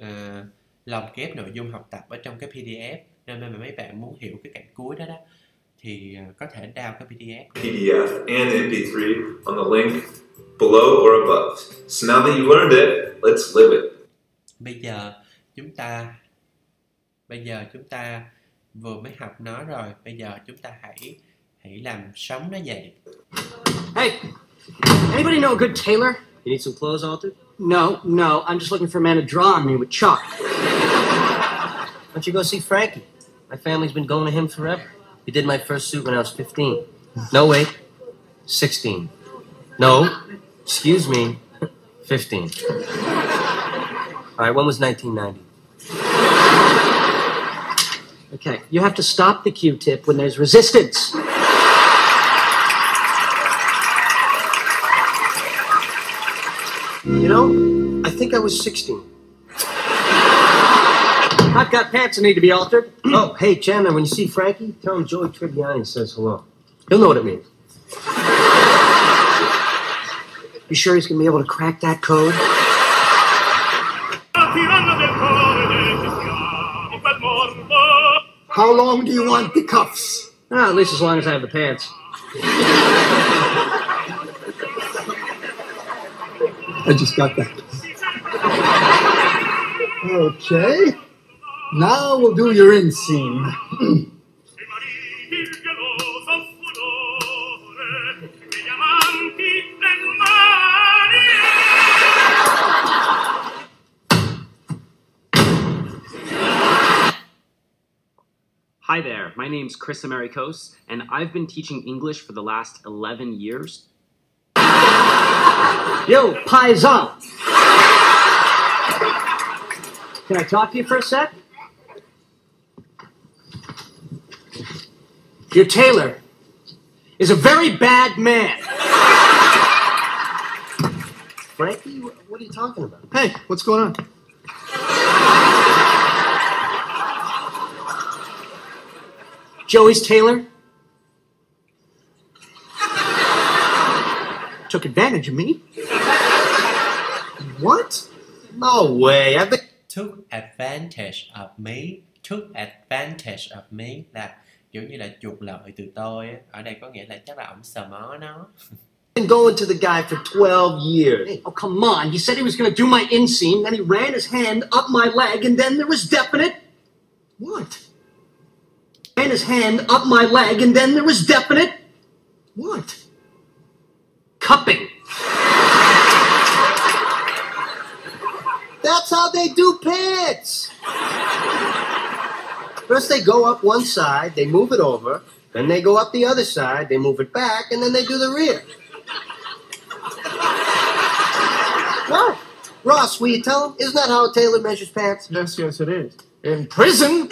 uh, lồng ghép nội dung học tập ở trong cái PDF nên mà mấy bạn muốn hiểu cái cảnh cuối đó đó thì ờ, có thể download cái PDF PDF and MP3 on the link below or above. So now that you've learned it, let's live it. bây giờ chúng ta bây giờ chúng ta vừa mới học nó rồi bây giờ chúng ta hãy hãy làm sống nó vậy Hey, anybody know a good tailor? You need some clothes altered? No, no, I'm just looking for a man to draw on me with chalk. Why don't you go see Frankie? My family's been going to him forever. He did my first suit when I was 15. No, wait. 16. No. Excuse me. 15. All right, when was 1990? Okay, you have to stop the Q-tip when there's resistance. You know, I think I was 16. I've got pants that need to be altered. Oh, hey, Chandler, when you see Frankie, tell him Joey Tribbiani says hello. He'll know what it means. You sure he's gonna be able to crack that code? La tiranna del cuore desistiamo quel morbo How long do you want the cuffs? Ah, at least as long as I have the pants. I just got that. Okay. Now we'll do your in scene. Hi there, my name's Chris Americos, and I've been teaching English for the last 11 years. Yo, paisan! Can I talk to you for a sec? Your tailor is a very bad man. Frankie, what are you talking about? Hey, what's going on? Joey's tailor took advantage of me. What? No way. I've been. took advantage of me took advantage of me là kiểu như là chuộc lợi từ tôi ở đây có nghĩa là chắc là ổng sờ mó nó been going to the guy for 12 years. Oh, come on. He said he was going to do my inseam, then he ran his hand up my leg, and then there was definite. What? Ran his hand up my leg, and then there was definite What? cupping. That's how they do pants. First, they go up one side, they move it over. Then they go up the other side, they move it back, and then they do the rear. What? Ross, will you tell him? Isn't that how a tailor measures pants? Yes, yes, it is. In prison?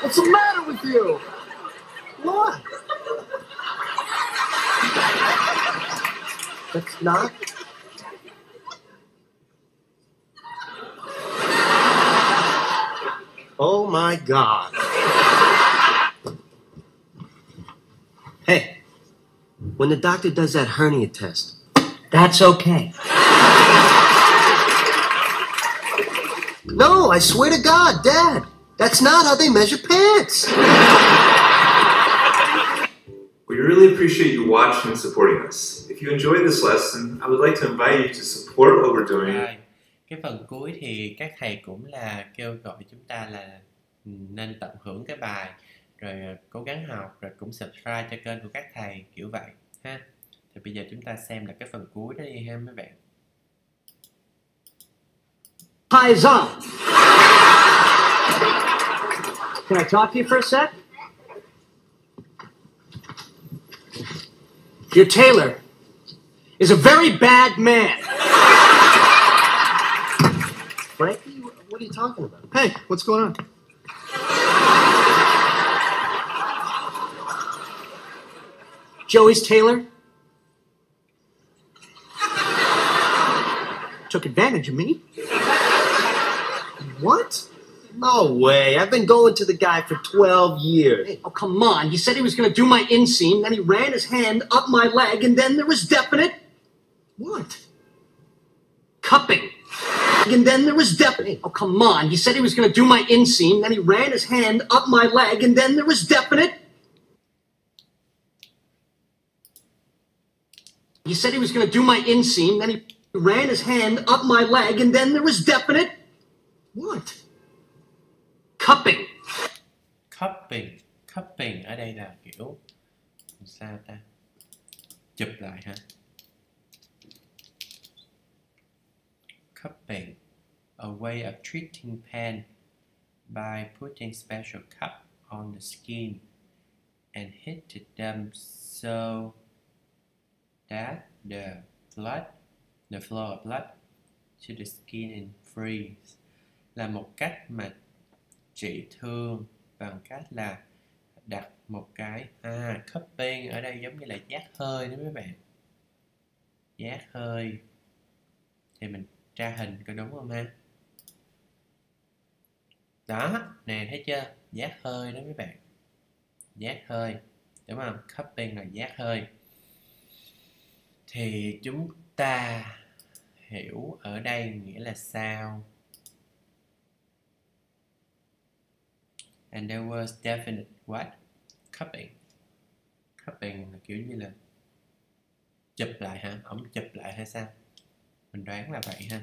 What's the matter with you? What? That's not. Oh my God. Hey, when the doctor does that hernia test, That's okay. no, I swear to God, Dad, that's not how they measure pants. We really appreciate you watching and supporting us. If you enjoyed this lesson, I would like to invite you to support what we're doing. Rồi, cái phần cuối thì các thầy cũng là kêu gọi chúng ta là nên tận hưởng cái bài rồi ờ, cố gắng học rồi cũng subscribe cho kênh của các thầy kiểu vậy ha thì bây giờ chúng ta xem là cái phần cuối đó đi ha mấy bạn Paisan. Can I talk to you for a sec? Your tailor is a very bad man. Frankie, what are you talking about? Hey, what's going on? Joey's tailor took advantage of me. What? No way. I've been going to the guy for 12 years. Oh, come on. He said he was going to do my inseam, then he ran his hand up my leg, and then there was definite What? cupping. And then there was definite. Oh, come on. He said he was going to do my inseam, then he ran his hand up my leg, and then there was definite. He said he was going to do my inseam, then he ran his hand up my leg, and then there was definite What? Cupping. cupping. Cupping ở đây là kiểu sao ta? Chụp lại ha cupping. A way of treating pain by putting special cup on the skin and hit them so that the blood, the flow of blood to the skin and freeze. Là một cách mà trị thương bằng cách là đặt một cái à cupping ở đây giống như là giác hơi đó mấy bạn. Giác hơi. Thì mình tra hình có đúng không ha? Đó, nè, thấy chưa? Giác hơi đó mấy bạn. Giác hơi, đúng không? Cupping là giác hơi. Thì chúng ta hiểu ở đây nghĩa là sao? And there was definite what cupping cupping là kiểu như là chụp lại hả ổng chụp lại hay sao mình đoán là vậy ha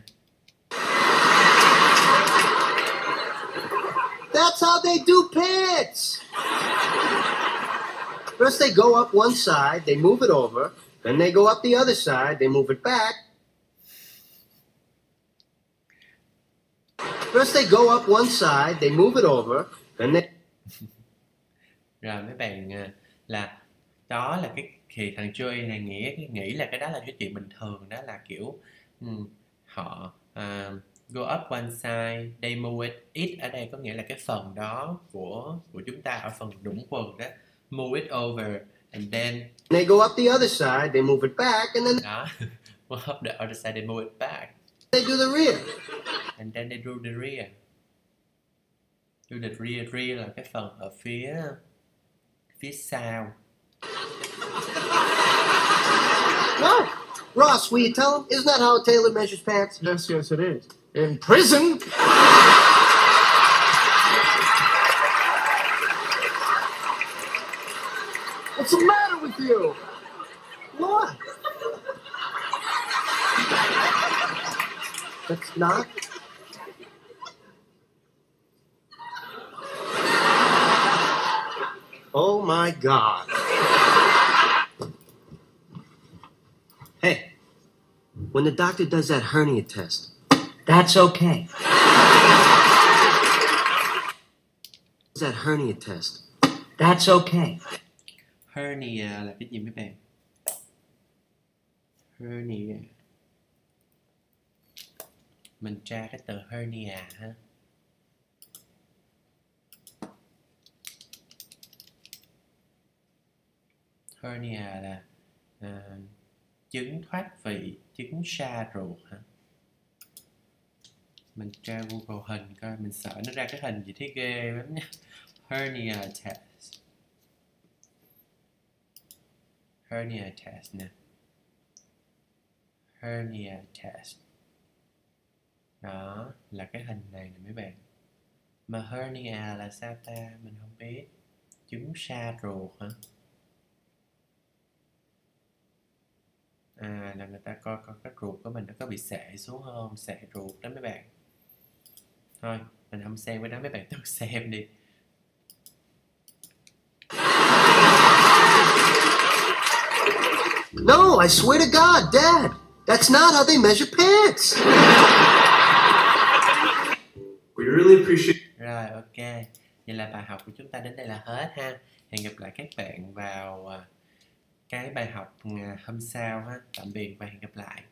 That's how they do pants. First, they go up one side, they move it over. Then they go up the other side, they move it back. First, they go up one side, they move it over. Then they rồi mấy bạn à, là đó là cái thì thằng Joey này nghĩ nghĩ là cái đó là cái chuyện bình thường đó là kiểu ừm, họ à, go up one side they move it it ở đây có nghĩa là cái phần đó của của chúng ta ở phần đũng quần đó move it over and then they go up the other side, they move it back, and then đó move up the other side they move it back. they do the rear. and then they do the rear do the rear rear là cái phần ở phía phía sau No. Ross, will you tell him? Isn't that how a tailor measures pants? Yes, yes, it is. In prison? What's the matter with you? What? That's not. Oh my God. Hey, when the doctor does that hernia test, That's okay. that hernia test, That's okay. hernia là cái gì mấy bạn hernia mình tra cái từ hernia ha hernia là ờ, à, chứng thoát vị chứng sa ruột hả? Mình tra google hình coi mình sợ nó ra cái hình gì thấy ghê lắm nha. Hernia test. Hernia test nè. Hernia test. Đó là cái hình này nè mấy bạn. Mà hernia là sao ta? Mình không biết. Chứng sa ruột hả? à, là người ta coi có các ruột của mình nó có bị sệ xuống không sệ ruột đó mấy bạn thôi mình không xem với đó mấy bạn tự xem đi No, I swear to God, Dad, that's not how they measure pants. We really appreciate. Rồi, ok. Vậy là bài học của chúng ta đến đây là hết ha. Hẹn gặp lại các bạn vào à, cái bài học à, hôm sau ha. Tạm biệt và hẹn gặp lại.